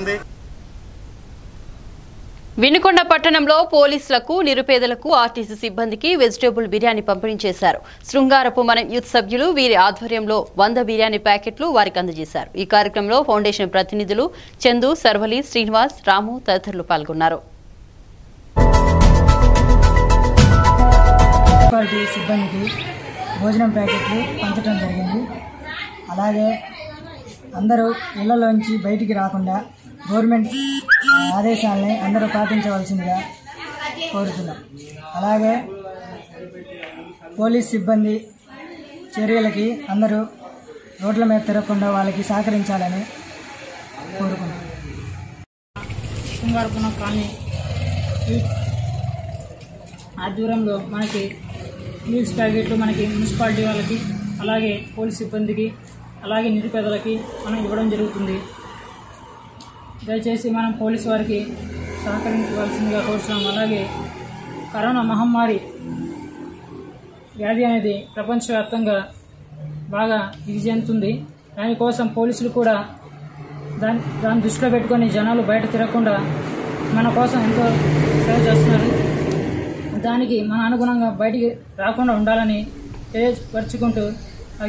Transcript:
ఉంది. వినుకొండ పట్టణంలో పోలీసులకు నిరుపేదలకు ఆర్టీసీ సిబ్బందికి వెజిటేబుల్ బిర్యానీ పంపిణీ చేశారు. శృంగారపు మన యూత్ సభ్యులు వీరి ఆధ్వర్యంలో వంద బిర్యానీ ప్యాకెట్లు వారికి అందజేశారు. ఈ కార్యక్రమంలో ఫౌండేషన్ ప్రతినిధులు చందు సర్వలి శ్రీనివాస్ రాము తదితరులు పాల్గొన్నారు. మున్సిపాలిటీ సిబ్బందికి భోజనం ప్యాకెట్లు పంచడం జరిగింది. అలాగే అందరూ ఇళ్ళలోంచి బయటికి రాకుండా గవర్నమెంట్ ఆదేశాలని అందరూ పాటించవలసిందిగా కోరుతున్నాం. అలాగే పోలీస్ సిబ్బంది చర్యలకి అందరూ రోడ్ల మీద తిరగకుండా వాళ్ళకి సహకరించాలని కోరుకున్నాం కానీ ఆ ఆధ్వర్యంలో మనకి న్యూస్ ప్యాకెట్లు మనకి మున్సిపాలిటీ వాళ్ళకి అలాగే పోలీస్ సిబ్బందికి అలాగే నిరుపేదలకి మనం ఇవ్వడం జరుగుతుంది. దయచేసి మనం పోలీసు వారికి సహకరించవలసిందిగా కోరుతున్నాం అలాగే కరోనా మహమ్మారి వ్యాధి అనేది ప్రపంచవ్యాప్తంగా బాగా ఇది చెందుతుంది దానికోసం పోలీసులు కూడా దాని దాన్ని దృష్టిలో పెట్టుకొని జనాలు బయట తిరగకుండా మన కోసం ఎంతో సేవ చేస్తున్నారు. దానికి మన అనుగుణంగా బయటికి రాకుండా ఉండాలని తెలియపరుచుకుంటూ